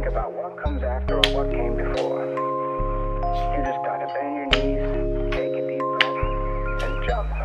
think about what comes after or what came before. You just gotta bend your knees, take a deep breath, and jump.